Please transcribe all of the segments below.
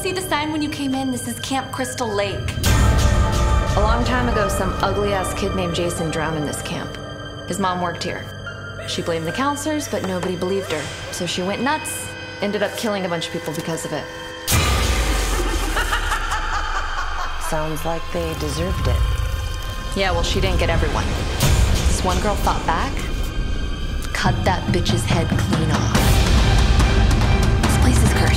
see the sign when you came in? This is Camp Crystal Lake. A long time ago, some ugly ass kid named Jason drowned in this camp. His mom worked here. She blamed the counselors, but nobody believed her. So she went nuts, ended up killing a bunch of people because of it. Sounds like they deserved it. Yeah, well, she didn't get everyone. This one girl fought back, cut that bitch's head clean off. This place is cursed.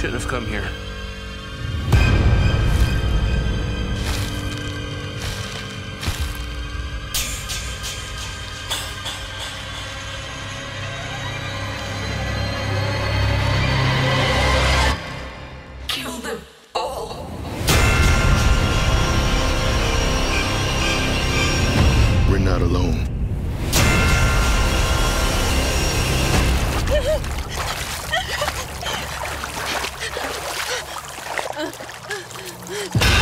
Shouldn't have come here. Kill them all. We're not alone. Ah!